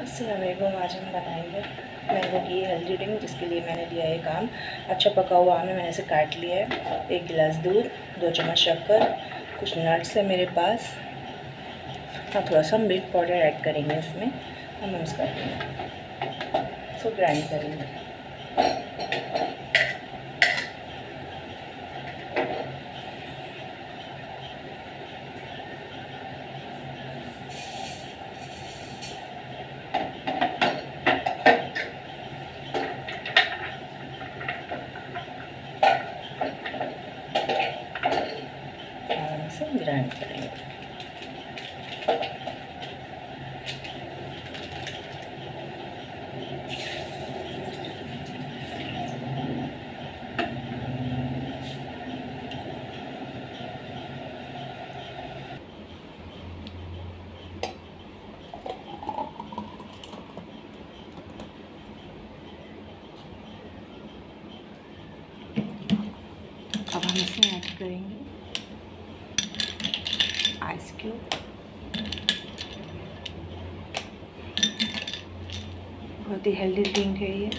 असलम आज हम बनाएँगे मैंगो की हेल्दी ड्रिंक जिसके लिए मैंने लिया है काम अच्छा पका हुआ आम है, मैंने इसे काट लिया है। एक गिलास दूध, दो चम्मच शक्कर, कुछ नट्स है मेरे पास। हाँ थोड़ा सा मिल्क पाउडर ऐड करेंगे इसमें। हम उसका इसको ग्राइंड करेंगे। से ग्राइंड करेंगे अब हम इसमें ऐड करेंगे आइस क्यूब बहुत ही हेल्दी ड्रिंक है ये।